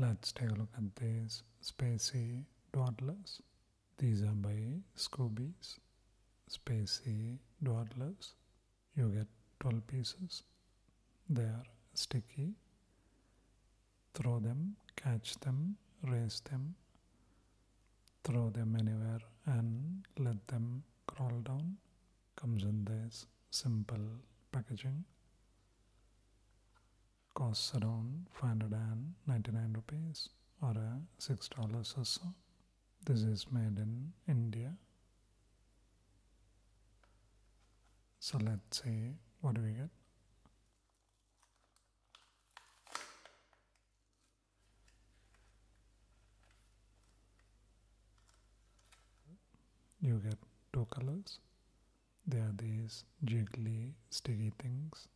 Let's take a look at these spacy dawdlers. These are by Scoobies. Spacy dawdlers. You get 12 pieces. They are sticky. Throw them, catch them, raise them, throw them anywhere and let them crawl down. Comes in this simple packaging costs around 599 rupees or uh, six dollars or so. This is made in India. So let's see what do we get. You get two colors. They are these jiggly sticky things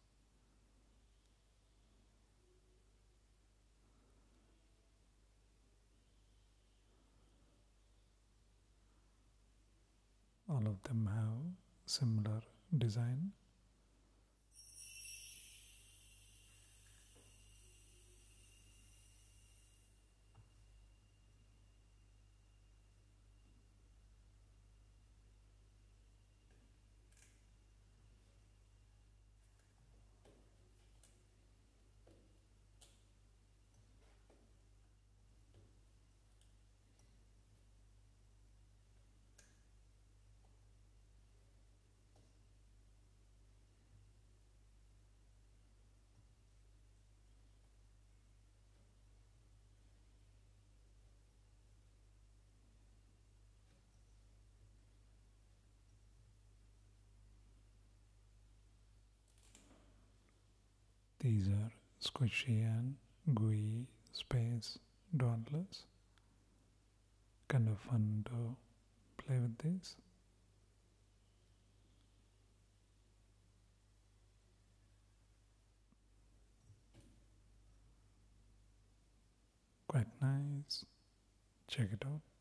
all of them have similar design These are squishy and gooey space dawdlers. Kind of fun to play with these. Quite nice. Check it out.